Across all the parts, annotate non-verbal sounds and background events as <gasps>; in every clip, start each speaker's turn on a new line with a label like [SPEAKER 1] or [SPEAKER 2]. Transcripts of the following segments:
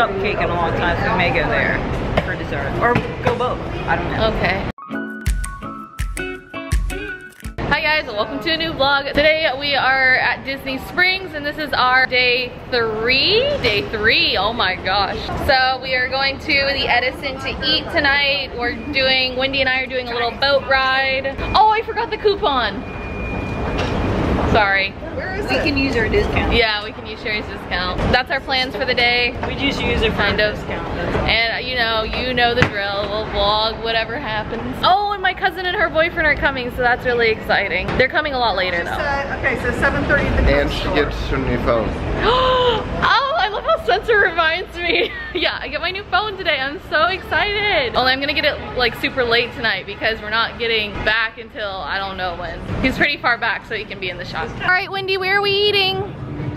[SPEAKER 1] cupcake in a long time, so we may go there for dessert. Or go both. I don't know.
[SPEAKER 2] Okay. Hi guys, welcome to a new vlog. Today we are at Disney Springs and this is our day three? Day three, oh my gosh. So we are going to the Edison to eat tonight. We're doing, Wendy and I are doing a little boat ride. Oh, I forgot the coupon. Sorry.
[SPEAKER 1] Where is we it? can use our discount.
[SPEAKER 2] Yeah, we can use Sherry's discount. That's our plans for the day.
[SPEAKER 1] We just use it for
[SPEAKER 2] kind of.
[SPEAKER 1] discount.
[SPEAKER 2] And you know, you know the drill. We'll vlog whatever happens. Oh, and my cousin and her boyfriend are coming, so that's really exciting. They're coming a lot later though.
[SPEAKER 3] Uh, okay, so 7.30 at the
[SPEAKER 4] And she gets her new phone. <gasps>
[SPEAKER 2] oh, Love reminds me. <laughs> yeah, I get my new phone today. I'm so excited. Only I'm gonna get it like super late tonight because we're not getting back until I don't know when. He's pretty far back so he can be in the shot. All right, Wendy, where are we eating?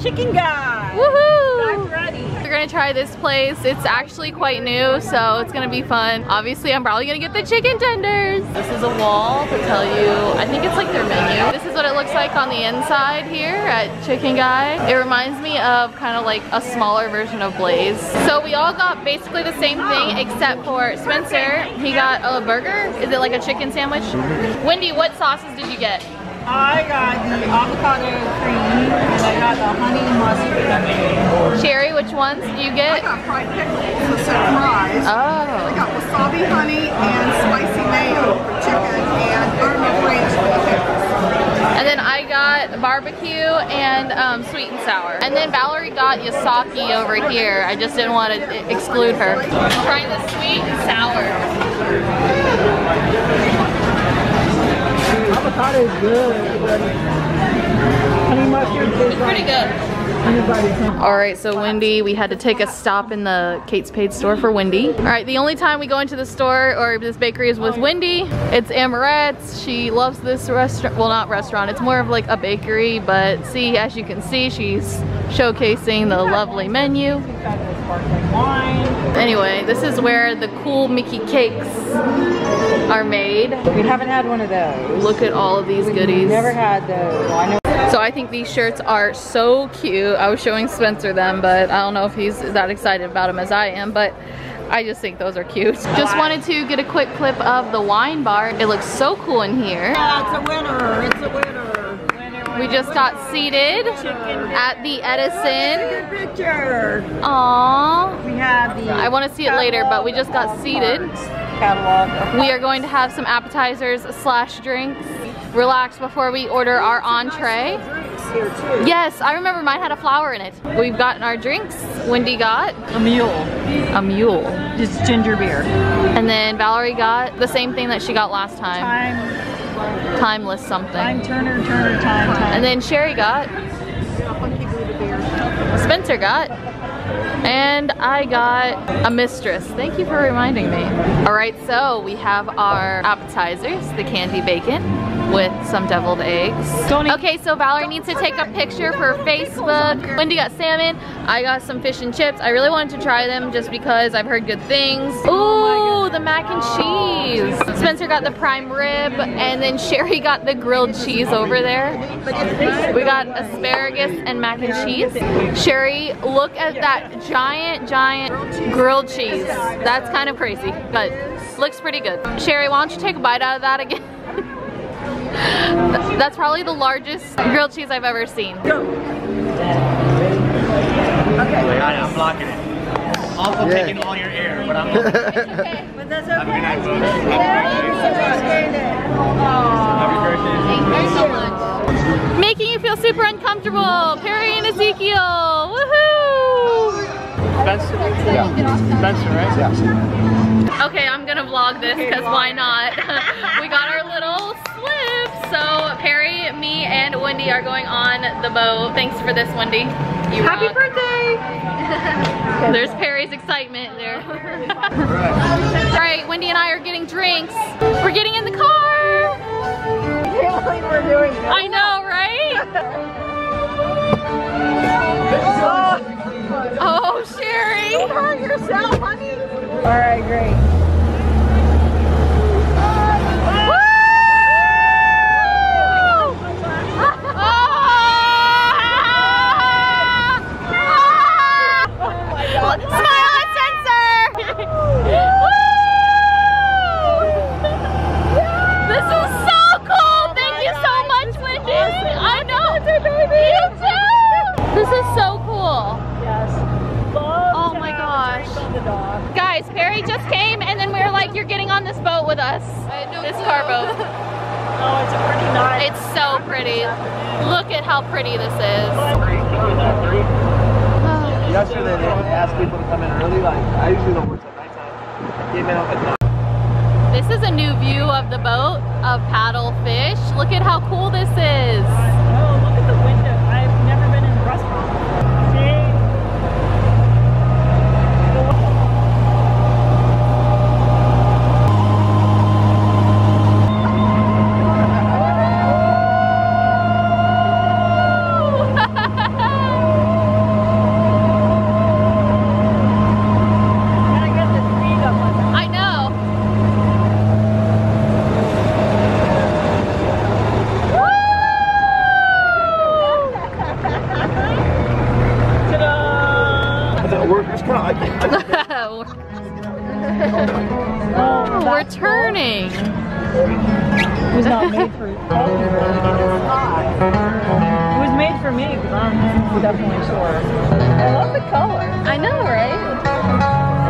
[SPEAKER 1] Chicken guy.
[SPEAKER 2] Woohoo!
[SPEAKER 1] I'm ready.
[SPEAKER 2] We're gonna try this place. It's actually quite new, so it's gonna be fun. Obviously, I'm probably gonna get the chicken tenders. A wall to tell you, I think it's like their menu. This is what it looks like on the inside here at Chicken Guy. It reminds me of kind of like a smaller version of Blaze. So we all got basically the same thing except for Spencer. He got a burger. Is it like a chicken sandwich? Wendy, what sauces did you get?
[SPEAKER 1] I got the avocado cream and I got the honey mustard.
[SPEAKER 2] Sherry, which ones did you get?
[SPEAKER 3] I got fried pickles, a surprise. Oh. I
[SPEAKER 2] Oh.
[SPEAKER 3] got wasabi honey and spicy for chicken and buttermilk ranch for the pickles.
[SPEAKER 2] And then I got barbecue and um, sweet and sour. And then Valerie got Yasaki over here. I just didn't want to exclude her. Trying the sweet and sour.
[SPEAKER 1] Avocado is good. Honey mustard is
[SPEAKER 2] It's pretty good. All right, so Wendy, we had to take a stop in the Kate Spade store for Wendy. All right, the only time we go into the store or this bakery is with Wendy. It's Amorette's. She loves this restaurant. Well, not restaurant. It's more of like a bakery, but see, as you can see, she's showcasing the lovely menu. Anyway, this is where the cool Mickey cakes are made.
[SPEAKER 1] We haven't had one of those.
[SPEAKER 2] Look at all of these goodies.
[SPEAKER 1] Never had those. Well, I know
[SPEAKER 2] So I think these shirts are so cute. I was showing Spencer them, but I don't know if he's that excited about them as I am, but I just think those are cute. Just wanted to get a quick clip of the wine bar. It looks so cool in here.
[SPEAKER 1] Yeah, it's a winner. It's a winner. Winner.
[SPEAKER 2] We just got seated at the Edison.
[SPEAKER 1] Picture.
[SPEAKER 2] Aww.
[SPEAKER 1] We have the.
[SPEAKER 2] I want to see it later, but we just got seated.
[SPEAKER 1] Catalog.
[SPEAKER 2] We are going to have some appetizers slash drinks. Relax before we order our entree.
[SPEAKER 1] Drinks here too.
[SPEAKER 2] Yes, I remember mine had a flower in it. We've gotten our drinks. Wendy got
[SPEAKER 1] A mule.
[SPEAKER 2] a mule.
[SPEAKER 1] Just ginger beer.
[SPEAKER 2] And then Valerie got the same thing that she got last time.
[SPEAKER 1] Time.
[SPEAKER 2] Timeless something.
[SPEAKER 1] Time Turner. Turner. Time. Time.
[SPEAKER 2] And then Sherry got, Spencer got, and I got a mistress. Thank you for reminding me. All right, so we have our appetizers, the candy bacon with some deviled eggs. Okay, so Valerie needs to take a picture for Facebook. Wendy got salmon. I got some fish and chips. I really wanted to try them just because I've heard good things. Ooh, the mac and cheese. Spencer got the prime rib, and then Sherry got the grilled cheese over there. We got asparagus and mac and cheese. Sherry, look at that giant, giant grilled cheese. That's kind of crazy, but looks pretty good. Sherry, why don't you take a bite out of that again? <laughs> That's probably the largest grilled cheese I've ever seen.
[SPEAKER 5] Wait, I, I'm blocking it. Also
[SPEAKER 4] Yeah.
[SPEAKER 5] taking all your air, but I'm. <laughs> Have
[SPEAKER 1] But that's
[SPEAKER 5] a good night, folks. Happy birthday.
[SPEAKER 2] Thank you so much. Making you feel super uncomfortable. Perry and Ezekiel. Woohoo!
[SPEAKER 5] Spencer?
[SPEAKER 4] Yeah.
[SPEAKER 5] Spencer, right?
[SPEAKER 4] Yeah.
[SPEAKER 2] Okay, I'm gonna vlog this because why not? Wendy are going on the boat. Thanks for this, Wendy. You
[SPEAKER 1] Happy
[SPEAKER 2] rock.
[SPEAKER 1] birthday! <laughs>
[SPEAKER 2] There's Perry's excitement there. <laughs> All right, Wendy and I are getting drinks. We're getting in the car.
[SPEAKER 1] can't believe we're doing this.
[SPEAKER 2] I know, right? Oh, oh Sherry.
[SPEAKER 1] hurt yourself, honey. All right, great.
[SPEAKER 2] Us this car boat. <laughs>
[SPEAKER 1] Oh, it's a pretty nice.
[SPEAKER 2] It's so pretty. Look at how pretty this is. <sighs>
[SPEAKER 5] Yesterday they asked people to come in early. Like I usually don't work till nighttime. Came in at.
[SPEAKER 2] This is a new view of the boat of paddlefish. Look at how cool this is.
[SPEAKER 1] Oh,
[SPEAKER 2] We're turning.
[SPEAKER 1] It was not made for. It was made for me because I'm definitely sure. I love the color.
[SPEAKER 2] I know, right?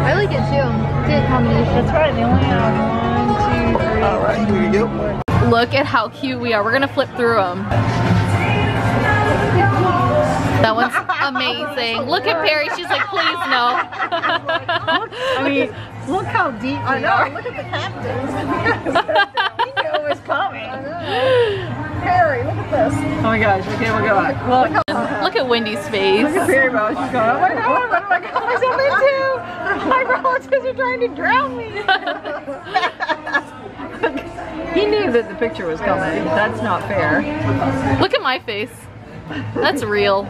[SPEAKER 4] I like it too. It's a combination.
[SPEAKER 1] That's right. They only have one, two, three.
[SPEAKER 5] All right, here you go.
[SPEAKER 2] Look at how cute we are. We're gonna flip through them. That one's amazing. Look at Perry. She's like, please no. <laughs>
[SPEAKER 1] I mean, look how deep
[SPEAKER 3] I know,
[SPEAKER 1] are.
[SPEAKER 3] look at the captain.
[SPEAKER 1] He knew it was coming. <laughs>
[SPEAKER 3] Harry, look at this.
[SPEAKER 1] Oh my gosh. Okay, we'll go back. Look. <laughs>
[SPEAKER 2] Look at Wendy's face.
[SPEAKER 1] Very well. She's going, oh my god, what am I got myself into? My relatives are trying to drown me. he knew that the picture was coming. That's not fair.
[SPEAKER 2] Look at my face. That's real.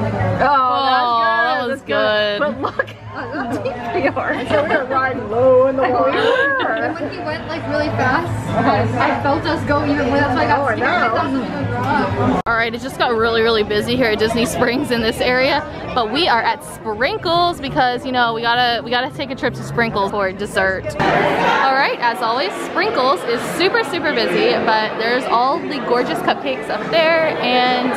[SPEAKER 1] Oh,
[SPEAKER 2] Oh, that
[SPEAKER 1] that's
[SPEAKER 2] was
[SPEAKER 1] good.
[SPEAKER 2] good.
[SPEAKER 1] But look how deep they are.
[SPEAKER 3] So we were riding low in the water.
[SPEAKER 4] And when he went like really fast, I felt us go even more. That's why I got
[SPEAKER 3] Oh, I
[SPEAKER 4] scared. I thought something would drop.
[SPEAKER 2] All right, it just got really, really busy here at Disney Springs in this area, but we are at Sprinkles because you know we gotta we gotta take a trip to Sprinkles for dessert. All right, as always, Sprinkles is super, super busy, but there's all the gorgeous cupcakes up there, and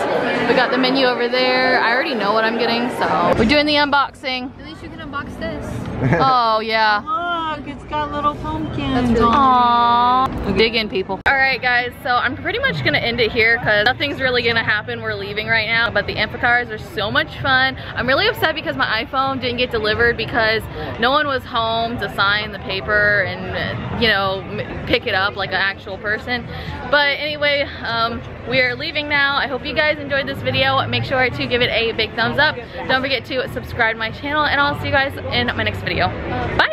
[SPEAKER 2] we got the menu over there. I already know what I'm getting, so we're doing the unboxing.
[SPEAKER 4] At least you can unbox this. <laughs>
[SPEAKER 2] Oh yeah.
[SPEAKER 1] Look, it's got little pumpkins.
[SPEAKER 4] Really
[SPEAKER 2] Aww. Dig in, people. All right, guys, so I'm pretty much gonna end it here because nothing's really gonna happen. We're leaving right now, but the Amphicars are so much fun. I'm really upset because my iPhone didn't get delivered because no one was home to sign the paper and, you know, pick it up like an actual person. But anyway, um, we are leaving now. I hope you guys enjoyed this video. Make sure to give it a big thumbs up. Don't forget to subscribe to my channel, and I'll see you guys in my next video. Bye!